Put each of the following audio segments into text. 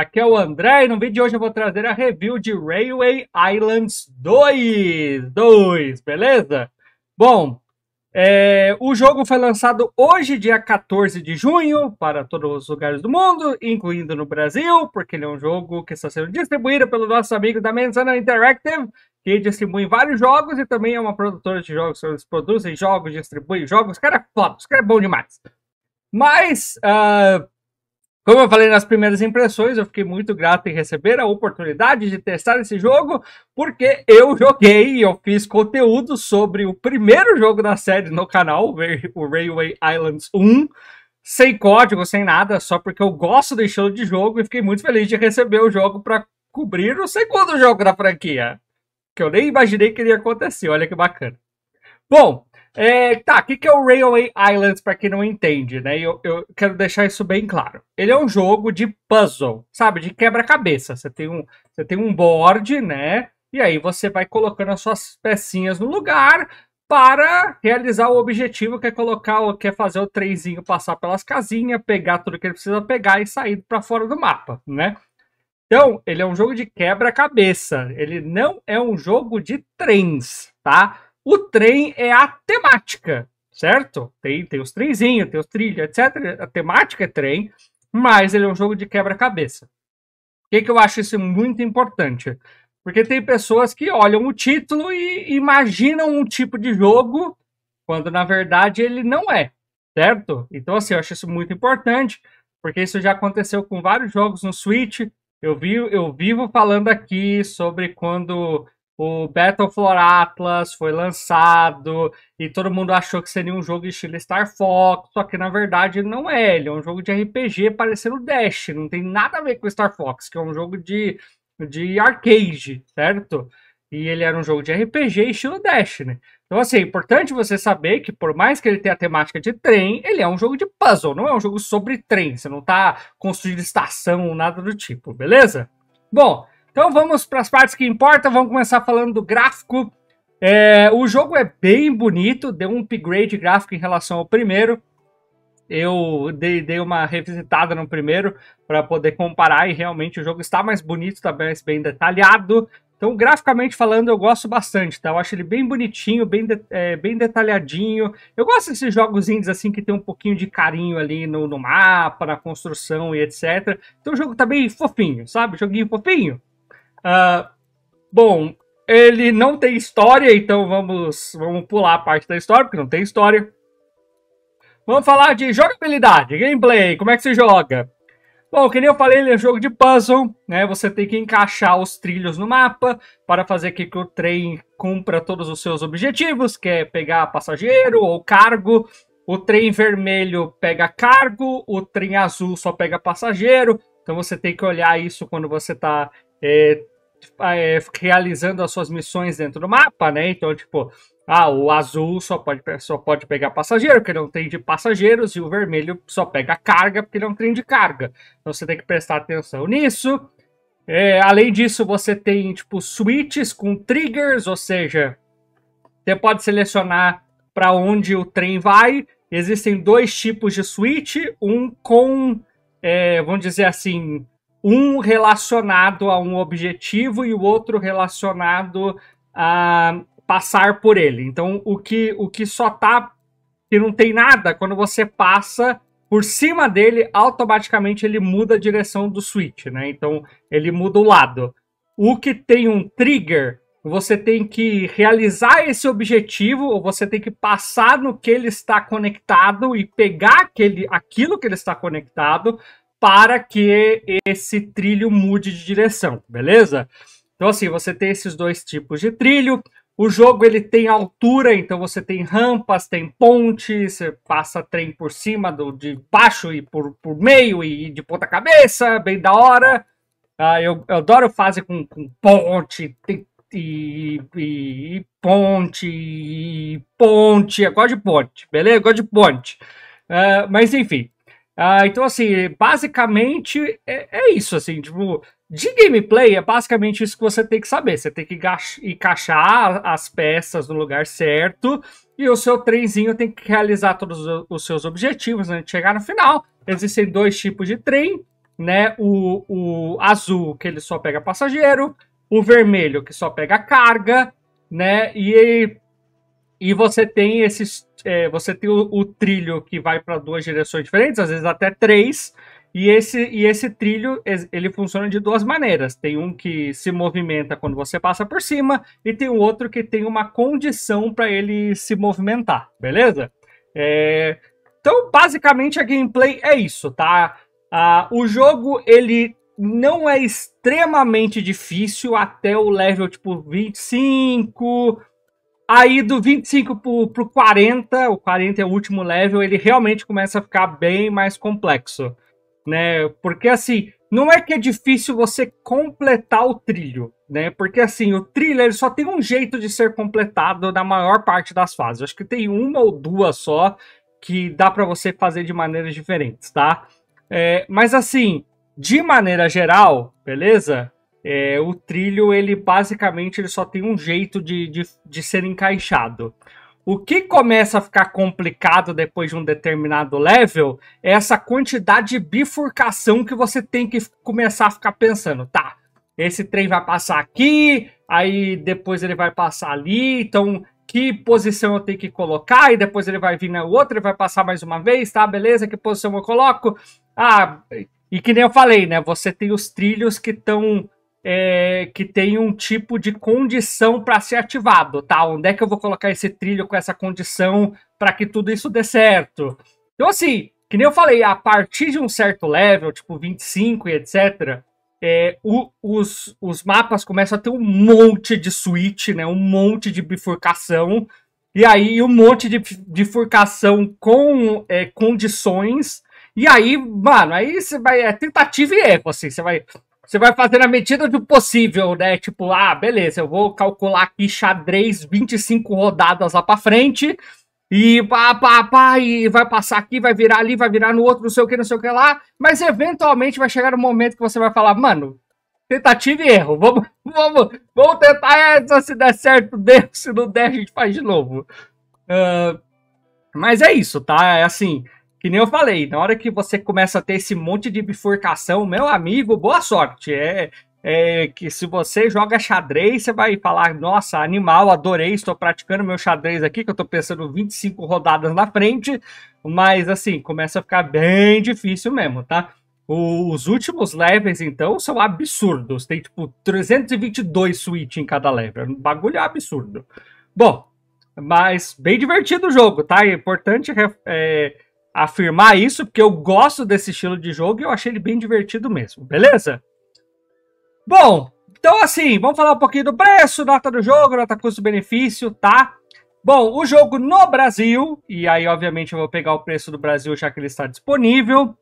Aqui é o André e no vídeo de hoje eu vou trazer a review de Railway Islands 2, 2 beleza? Bom, é, o jogo foi lançado hoje, dia 14 de junho, para todos os lugares do mundo, incluindo no Brasil, porque ele é um jogo que está sendo distribuído pelo nosso amigo da Manzana Interactive, que distribui vários jogos e também é uma produtora de jogos. Eles produzem jogos, distribuem jogos. Os caras é foda, os caras é bom demais. Mas, uh, como eu falei nas primeiras impressões, eu fiquei muito grato em receber a oportunidade de testar esse jogo, porque eu joguei e eu fiz conteúdo sobre o primeiro jogo da série no canal, o Railway Islands 1, sem código, sem nada, só porque eu gosto do estilo de jogo e fiquei muito feliz de receber o jogo para cobrir o segundo jogo da franquia, que eu nem imaginei que iria acontecer, olha que bacana. Bom, é, tá, o que, que é o Railway Islands, para quem não entende, né? Eu, eu quero deixar isso bem claro. Ele é um jogo de puzzle, sabe? De quebra-cabeça. Você tem um, você tem um board, né? E aí você vai colocando as suas pecinhas no lugar para realizar o objetivo que é colocar, que é fazer o trenzinho passar pelas casinhas, pegar tudo que ele precisa pegar e sair para fora do mapa, né? Então, ele é um jogo de quebra-cabeça. Ele não é um jogo de trens, tá? O trem é a temática, certo? Tem, tem os trenzinhos, tem os trilhos, etc. A temática é trem, mas ele é um jogo de quebra-cabeça. Por que, que eu acho isso muito importante? Porque tem pessoas que olham o título e imaginam um tipo de jogo, quando na verdade ele não é, certo? Então, assim, eu acho isso muito importante, porque isso já aconteceu com vários jogos no Switch. Eu, vi, eu vivo falando aqui sobre quando o Battle for Atlas foi lançado e todo mundo achou que seria um jogo estilo Star Fox, só que na verdade não é, ele é um jogo de RPG parecendo Dash, não tem nada a ver com Star Fox, que é um jogo de, de arcade, certo? E ele era um jogo de RPG estilo Dash, né? Então, assim, é importante você saber que, por mais que ele tenha a temática de trem, ele é um jogo de puzzle, não é um jogo sobre trem. Você não tá construindo estação, nada do tipo, beleza? Bom, então vamos para as partes que importam. Vamos começar falando do gráfico. É, o jogo é bem bonito, deu um upgrade gráfico em relação ao primeiro. Eu dei, dei uma revisitada no primeiro para poder comparar e realmente o jogo está mais bonito, está mais bem detalhado. Então, graficamente falando, eu gosto bastante, tá? Eu acho ele bem bonitinho, bem, de, é, bem detalhadinho. Eu gosto desses jogos indies, assim, que tem um pouquinho de carinho ali no, no mapa, na construção e etc. Então, o jogo tá bem fofinho, sabe? Joguinho fofinho. Uh, bom, ele não tem história, então vamos, vamos pular a parte da história, porque não tem história. Vamos falar de jogabilidade, gameplay, como é que se joga? Bom, que nem eu falei, ele é um jogo de puzzle, né? Você tem que encaixar os trilhos no mapa para fazer que o trem cumpra todos os seus objetivos, que é pegar passageiro ou cargo. O trem vermelho pega cargo, o trem azul só pega passageiro. Então você tem que olhar isso quando você está é, é, realizando as suas missões dentro do mapa, né? Então, tipo, ah, o azul só pode, só pode pegar passageiro, porque não tem de passageiros, e o vermelho só pega carga, porque não tem de carga. Então você tem que prestar atenção nisso. É, além disso, você tem, tipo, switches com triggers, ou seja, você pode selecionar para onde o trem vai. Existem dois tipos de switch, um com, é, vamos dizer assim, um relacionado a um objetivo e o outro relacionado a passar por ele. Então, o que, o que só tá que não tem nada, quando você passa por cima dele, automaticamente ele muda a direção do switch, né? Então, ele muda o lado. O que tem um trigger, você tem que realizar esse objetivo, ou você tem que passar no que ele está conectado e pegar aquele, aquilo que ele está conectado para que esse trilho mude de direção, beleza? Então assim, você tem esses dois tipos de trilho. O jogo ele tem altura, então você tem rampas, tem pontes, você passa trem por cima do, de baixo e por, por meio e de ponta cabeça, bem da hora. Ah, eu, eu adoro fase com, com ponte e, e, e, ponte e ponte. Eu gosto de ponte, beleza? Eu gosto de ponte. Uh, mas enfim, ah, então, assim, basicamente é, é, isso, assim, tipo, de gameplay é basicamente isso que você tem que saber. Você tem que encaixar as peças no lugar certo e o seu trenzinho tem que realizar todos os seus objetivos antes de chegar no final. Existem dois tipos de trem. né? O, o azul, que ele só pega passageiro, o vermelho, que só pega carga, né? E, e você tem esses. É, você tem o, o trilho que vai para duas direções diferentes, às vezes até três. E esse, e esse trilho, ele funciona de duas maneiras. Tem um que se movimenta quando você passa por cima, e tem o outro que tem uma condição para ele se movimentar, beleza? É... Então, basicamente, a gameplay é isso, tá? Ah, o jogo, ele não é extremamente difícil até o level, tipo, 25... Aí do 25 pro, pro 40, o 40 é o último level, ele realmente começa a ficar bem mais complexo né? Porque assim, não é que é difícil você completar o trilho, né? Porque assim, o trilho ele só tem um jeito de ser completado na maior parte das fases. acho que tem uma ou duas só que dá para você fazer de maneiras diferentes, tá? É, mas assim, de maneira geral, beleza? É, o trilho ele basicamente ele só tem um jeito de, de, de ser encaixado. O que começa a ficar complicado depois de um determinado level é essa quantidade de bifurcação que você tem que começar a ficar pensando, tá? Esse trem vai passar aqui, aí depois ele vai passar ali, então que posição eu tenho que colocar, e depois ele vai vir na outra e vai passar mais uma vez, tá? Beleza, que posição eu coloco? Ah, e que nem eu falei, né? Você tem os trilhos que estão é, que tem um tipo de condição para ser ativado, tá? Onde é que eu vou colocar esse trilho com essa condição para que tudo isso dê certo? Então, assim, que nem eu falei, a partir de um certo level, tipo 25 e etc., é, o, os, os mapas começam a ter um monte de switch, né? Um monte de bifurcação. E aí, um monte de bifurcação com é, condições. E aí, mano, aí você vai. É tentativa e erro, assim. Você vai você vai fazer na medida do possível, né? Tipo, ah, beleza, eu vou calcular aqui xadrez 25 rodadas lá pra frente. E pá, pá, pá, e vai passar aqui, vai virar ali, vai virar no outro, não sei o que, não sei o que lá. Mas eventualmente vai chegar um momento que você vai falar, mano, tentativa e erro. Vamos, vamos, vamos tentar essa, se der certo, se não der, a gente faz de novo. Uh, mas é isso, tá? É assim, que nem eu falei, na hora que você começa a ter esse monte de bifurcação, meu amigo, boa sorte. É, é que se você joga xadrez, você vai falar, nossa, animal, adorei, estou praticando meu xadrez aqui, que eu estou pensando 25 rodadas na frente, mas assim, começa a ficar bem difícil mesmo, tá? Os últimos levels, então, são absurdos. Tem, tipo, 322 switch em cada level. Um bagulho absurdo. Bom, mas bem divertido o jogo, tá? É importante é, afirmar isso, porque eu gosto desse estilo de jogo e eu achei ele bem divertido mesmo, beleza? Bom, então assim, vamos falar um pouquinho do preço, nota do jogo, nota custo-benefício, tá? Bom, o jogo no Brasil, e aí obviamente eu vou pegar o preço do Brasil já que ele está disponível,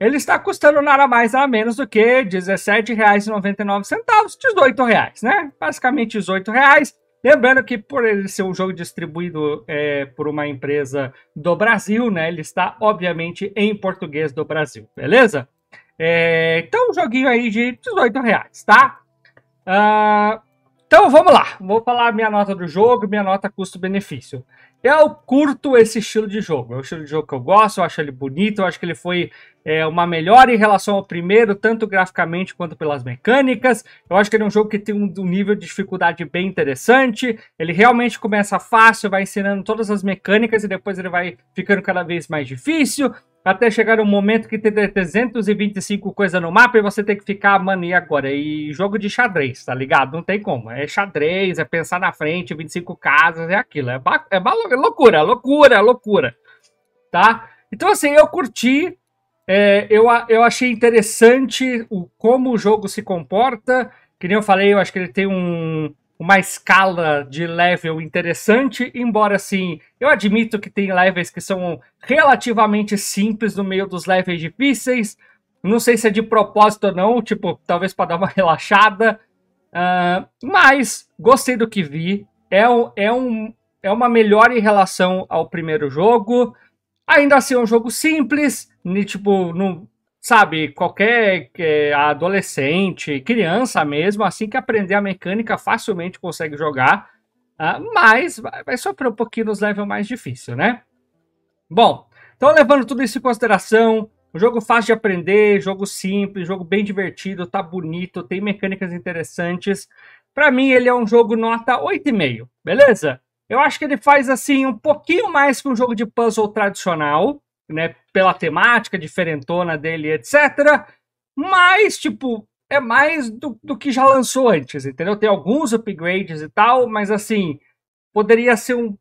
ele está custando nada mais nada menos do que R$17,99, R$18, né? Basicamente R$18. Lembrando que por ele ser um jogo distribuído é, por uma empresa do Brasil, né? Ele está, obviamente, em português do Brasil, beleza? É, então, um joguinho aí de 18 reais, tá? Uh, então, vamos lá. Vou falar minha nota do jogo, minha nota custo-benefício. Eu curto esse estilo de jogo. É o estilo de jogo que eu gosto, eu acho ele bonito, eu acho que ele foi é, uma melhora em relação ao primeiro, tanto graficamente quanto pelas mecânicas. Eu acho que ele é um jogo que tem um, um nível de dificuldade bem interessante. Ele realmente começa fácil, vai ensinando todas as mecânicas e depois ele vai ficando cada vez mais difícil. Até chegar um momento que tem 325 coisas no mapa e você tem que ficar, mano, e agora? E jogo de xadrez, tá ligado? Não tem como. É xadrez, é pensar na frente, 25 casas, é aquilo. É, é, é loucura, loucura, loucura. Tá? Então, assim, eu curti. É, eu, eu achei interessante o, como o jogo se comporta. Que nem eu falei, eu acho que ele tem um, uma escala de level interessante, embora assim, eu admito que tem levels que são relativamente simples no meio dos levels difíceis. Não sei se é de propósito ou não, tipo, talvez para dar uma relaxada. Uh, mas gostei do que vi. É, é, um, é uma melhora em relação ao primeiro jogo. Ainda assim, é um jogo simples, tipo, não, sabe, qualquer é, adolescente, criança mesmo, assim que aprender a mecânica facilmente consegue jogar, uh, mas vai sofrer um pouquinho nos levels mais difíceis, né? Bom, então levando tudo isso em consideração, Um jogo fácil de aprender, jogo simples, jogo bem divertido, tá bonito, tem mecânicas interessantes. Para mim, ele é um jogo nota 8,5, beleza? Eu acho que ele faz assim um pouquinho mais que um jogo de puzzle tradicional, né? Pela temática diferentona dele, etc. Mas, tipo, é mais do, do que já lançou antes, entendeu? Tem alguns upgrades e tal, mas assim, poderia ser um.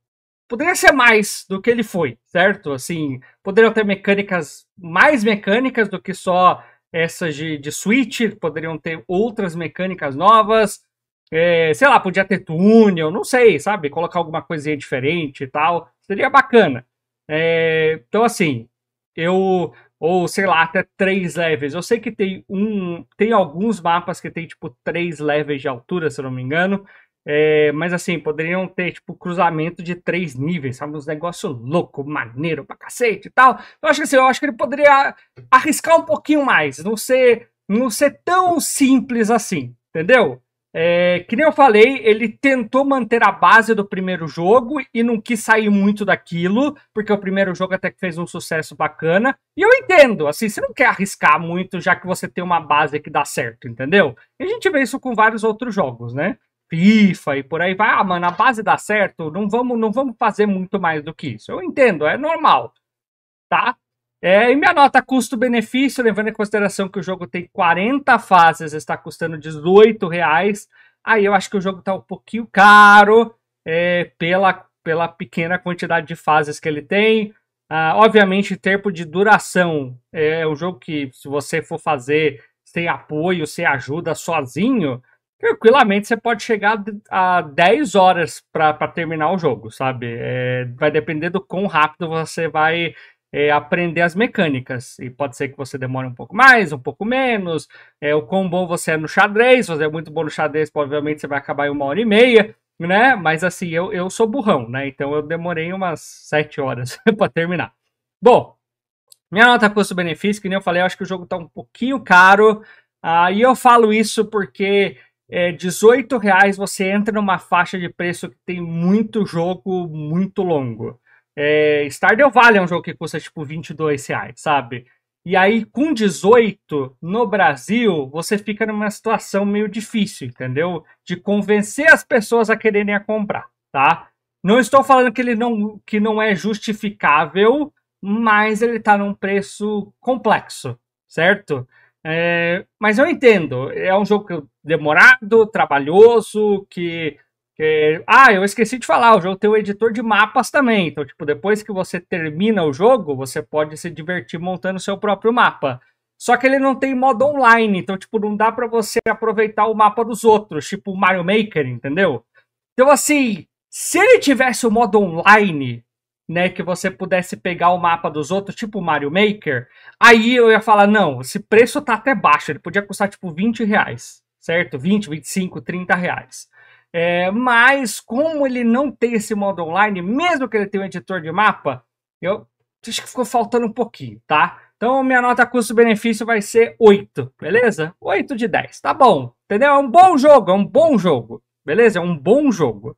Poderia ser mais do que ele foi, certo? Assim, poderiam ter mecânicas, mais mecânicas do que só essas de, de Switch, poderiam ter outras mecânicas novas. É, sei lá, podia ter túnel, não sei, sabe? Colocar alguma coisinha diferente e tal. Seria bacana. É, então, assim, eu ou sei lá, até três levels. Eu sei que tem um, tem alguns mapas que tem tipo três levels de altura, se eu não me engano. É, mas assim, poderiam ter tipo cruzamento de três níveis, sabe? Uns negócios louco, maneiro pra cacete e tal. Eu acho que assim, eu acho que ele poderia arriscar um pouquinho mais, não ser, não ser tão simples assim, entendeu? É, que nem eu falei, ele tentou manter a base do primeiro jogo e não quis sair muito daquilo, porque o primeiro jogo até que fez um sucesso bacana. E eu entendo, assim, você não quer arriscar muito já que você tem uma base que dá certo, entendeu? E a gente vê isso com vários outros jogos, né? FIFA e por aí vai. Ah, mano, a base dá certo, não vamos, não vamos fazer muito mais do que isso. Eu entendo, é normal, tá? É, e minha nota custo-benefício, levando em consideração que o jogo tem 40 fases, está custando 18 reais. Aí eu acho que o jogo está um pouquinho caro é, pela, pela pequena quantidade de fases que ele tem. Ah, obviamente, tempo de duração é um jogo que, se você for fazer sem apoio, sem ajuda, sozinho, tranquilamente você pode chegar a 10 horas para terminar o jogo, sabe? É, vai depender do quão rápido você vai é, aprender as mecânicas. E pode ser que você demore um pouco mais, um pouco menos. É, o quão bom você é no xadrez. Você é muito bom no xadrez, provavelmente você vai acabar em uma hora e meia, né? Mas assim, eu, eu sou burrão, né? Então eu demorei umas sete horas para terminar. Bom, minha nota custo-benefício, que nem eu falei, eu acho que o jogo tá um pouquinho caro. Ah, eu falo isso porque é, 18 reais você entra numa faixa de preço que tem muito jogo muito longo. É, Stardew Valley é um jogo que custa tipo 22 reais, sabe? E aí, com 18 no Brasil, você fica numa situação meio difícil, entendeu? De convencer as pessoas a quererem a comprar, tá? Não estou falando que ele não, que não é justificável, mas ele está num preço complexo, certo? É, mas eu entendo, é um jogo demorado, trabalhoso, que ah, eu esqueci de falar, o jogo tem o um editor de mapas também. Então, tipo, depois que você termina o jogo, você pode se divertir montando seu próprio mapa. Só que ele não tem modo online, então, tipo, não dá para você aproveitar o mapa dos outros, tipo Mario Maker, entendeu? Então, assim, se ele tivesse o modo online, né, que você pudesse pegar o mapa dos outros, tipo Mario Maker, aí eu ia falar, não, esse preço tá até baixo, ele podia custar, tipo, 20 reais, certo? 20, 25, 30 reais. É, mas como ele não tem esse modo online, mesmo que ele tenha um editor de mapa, eu acho que ficou faltando um pouquinho, tá? Então minha nota custo-benefício vai ser 8, beleza? 8 de 10, tá bom, entendeu? É um bom jogo, é um bom jogo, beleza? É um bom jogo.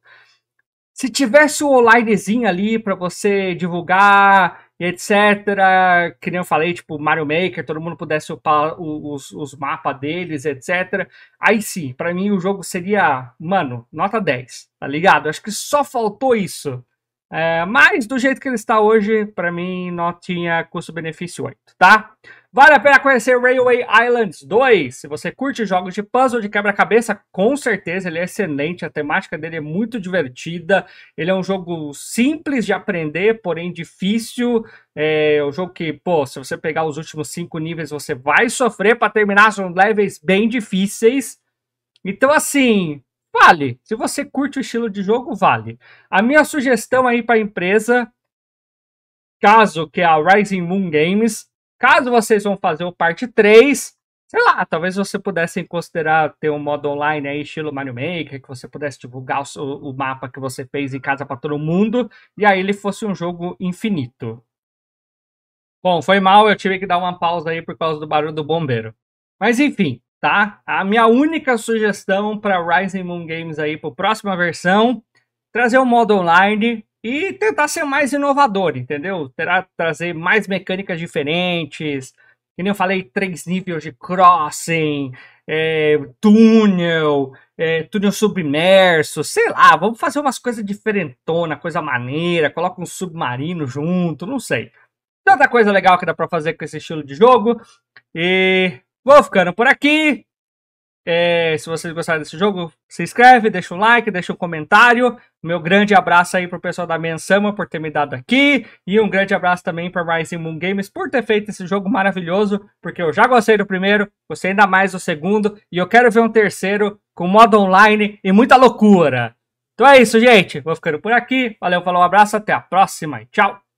Se tivesse o onlinezinho ali para você divulgar etc. Que nem eu falei, tipo, Mario Maker, todo mundo pudesse upar os, os mapas deles, etc. Aí sim, para mim o jogo seria, mano, nota 10, tá ligado? Acho que só faltou isso. É, mas do jeito que ele está hoje, para mim, notinha custo-benefício 8, tá? Vale a pena conhecer Railway Islands 2. Se você curte jogos de puzzle de quebra-cabeça, com certeza ele é excelente. A temática dele é muito divertida. Ele é um jogo simples de aprender, porém difícil. É um jogo que, pô, se você pegar os últimos cinco níveis, você vai sofrer para terminar. São levels bem difíceis. Então, assim, vale. Se você curte o estilo de jogo, vale. A minha sugestão aí para a empresa, caso que é a Rising Moon Games, Caso vocês vão fazer o parte 3, sei lá, talvez você pudesse considerar ter um modo online aí, estilo Mario Maker, que você pudesse divulgar o, o mapa que você fez em casa para todo mundo, e aí ele fosse um jogo infinito. Bom, foi mal, eu tive que dar uma pausa aí por causa do barulho do bombeiro. Mas enfim, tá? A minha única sugestão para Rising Moon Games aí para a próxima versão, trazer um modo online, e tentar ser mais inovador, entendeu? Terá trazer mais mecânicas diferentes. Que nem eu falei, três níveis de crossing, é, túnel, é, túnel submerso, sei lá, vamos fazer umas coisas diferentona, coisa maneira, coloca um submarino junto, não sei. Tanta coisa legal que dá pra fazer com esse estilo de jogo. E vou ficando por aqui. É, se vocês gostaram desse jogo, se inscreve, deixa um like, deixa um comentário. Meu grande abraço aí pro pessoal da Mensama por ter me dado aqui. E um grande abraço também para Rising Moon Games por ter feito esse jogo maravilhoso. Porque eu já gostei do primeiro, gostei ainda mais do segundo. E eu quero ver um terceiro com modo online e muita loucura. Então é isso, gente. Vou ficando por aqui. Valeu, falou, um abraço, até a próxima e tchau.